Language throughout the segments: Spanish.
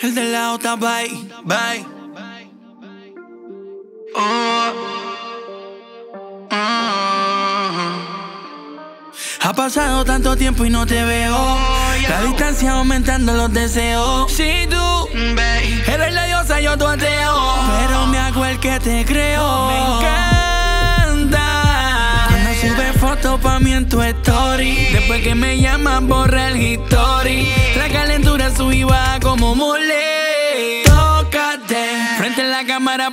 El de la otra, bye, bye. Oh. Mm. Ha pasado tanto tiempo y no te veo. La distancia aumentando los deseos. Si tú eres la diosa, yo tu ateo. Pero me hago el que te creo. Me encanta. Cuando sube fotos pa' mí en tu story. Después que me llaman, borra el history. Y baja como mole. Tócate. Frente a la cámara,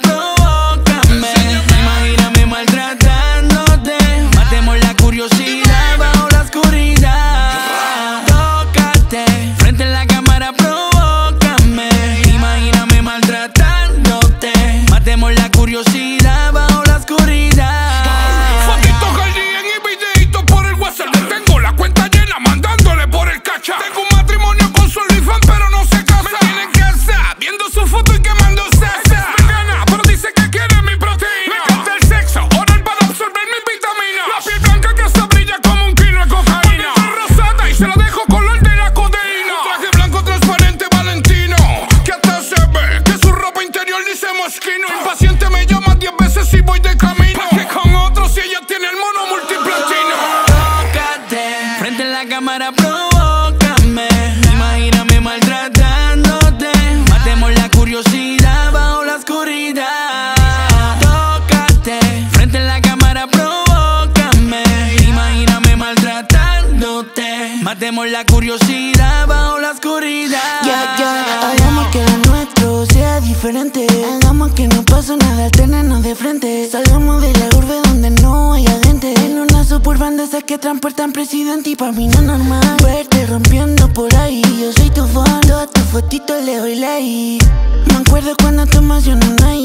Matemos la curiosidad bajo la oscuridad. Ya, ya, hagamos que lo nuestro sea diferente. Hagamos que no pase nada, tenernos de frente. Salgamos de la urbe donde no haya gente. En una suburban de esas que transportan presidente y para mí no normal. Verte rompiendo por ahí, yo soy tu fan. Todas tus fotitos le doy like. Me acuerdo cuando. Escríbeme porque te veo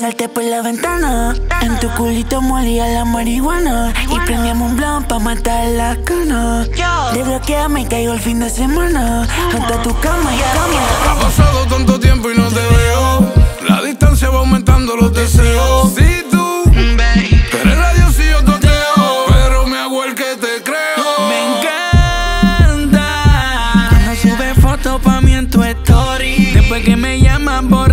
salte por la ventana. En tu culito molía la marihuana. Y prendíamos un blunt pa' matar la cana. Desbloqueame y caigo el fin de semana. Junto a tu cama, Ha cama. pasado tanto tiempo y no te veo. La distancia va aumentando los deseos. Si tú eres la Dios y yo toteo. Pero me hago el que te creo. Me encanta Cuando sube fotos pa' mí en tu story Después que me llaman borra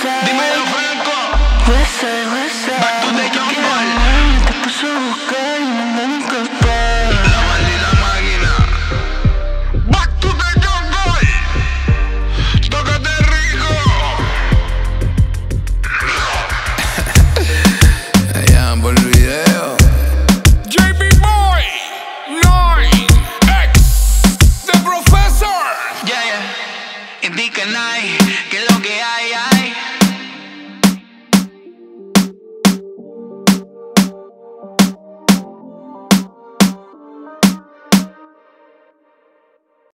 Dímelo Franco Westside, Westside. Back to the jungle. Yeah, Te puso a buscar y me andan escapar. La maldita máquina. Back to the jungle. Tócate rico. Allá por el video. JB Boy. Nine. X. The Professor. Yeah, yeah Indica night Que lo que hay